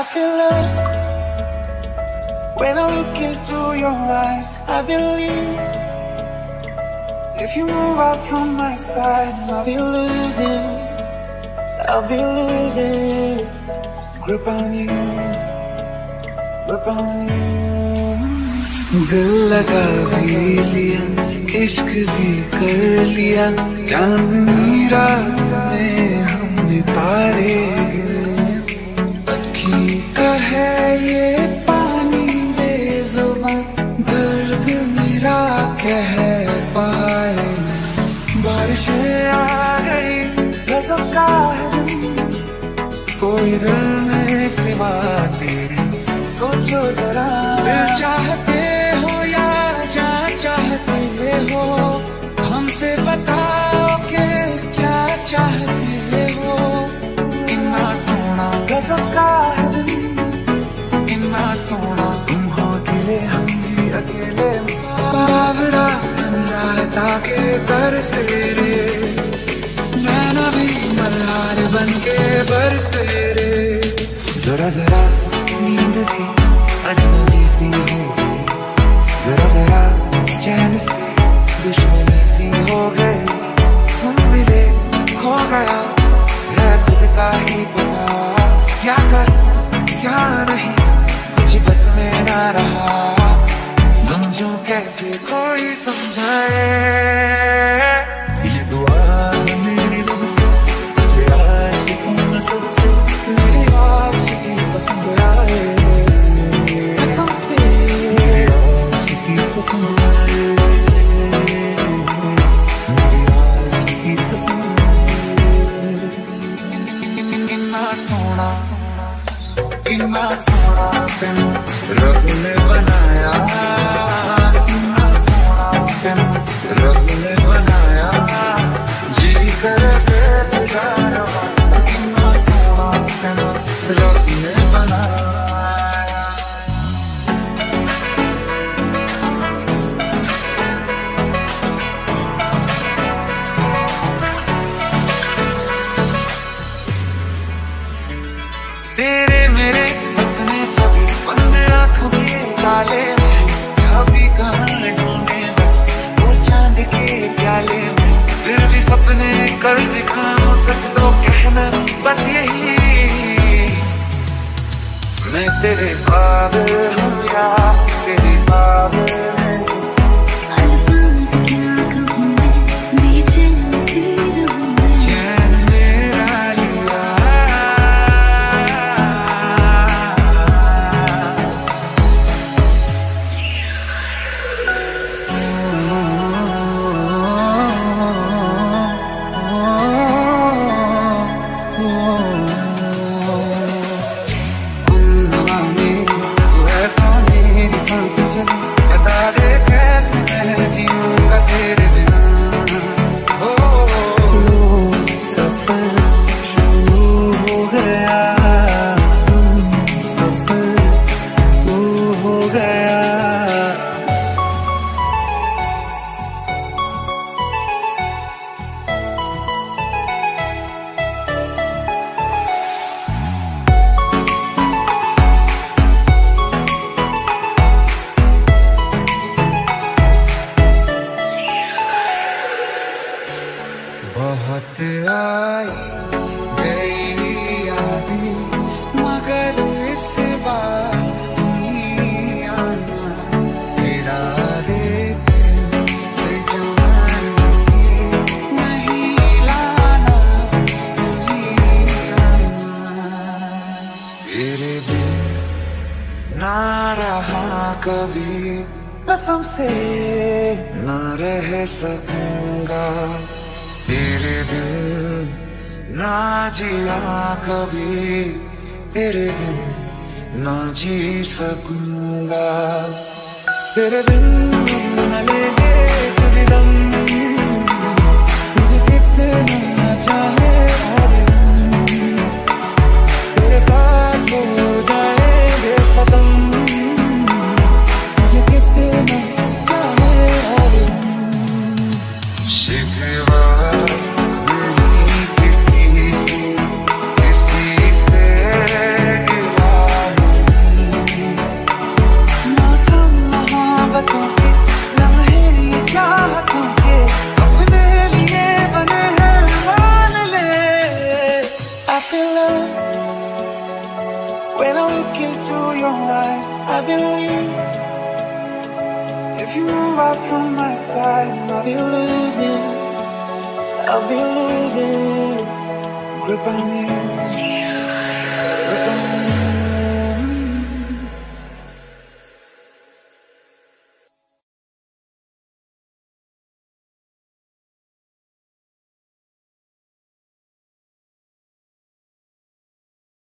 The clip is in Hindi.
I feel love when I look into your eyes. I believe if you move out from my side, I'll be losing. I'll be losing grip on you, grip on you. दिल लगा भी लिया इश्क भी कर लिया चांदनी रात मेरा कह पाए। बारिशें आ गई कसम का कोई दिल में सिवा तेरे। सोचो जरा, दिल चाहते हो या जा चाहते हो? हमसे बताओ कि क्या चाहते हो? इतना सोना कसम का के दर से रे मैं भी मल्हार बन के बरसे रे जरा जरा नींद भी अजनबी सी हो। तेरे मेरे सपने सभी बंद आँखों के ताले चाबी कहाँ ढूंढे वो चाँद के प्याले में। फिर भी सपने कर दिखाऊँ सच तो कहना बस यही मैं तेरे काबिल हूँ बहुत आई गई यादें मगर इस बार कभी। कसम से ना रह सकूँगा। तेरे बिन ना जिया कभी तेरे बिन ना जी सकूँगा। तेरे बिन न लेंगे कभी दम I believe. If you move out from my side, I'll be losing. I'll be losing grip on these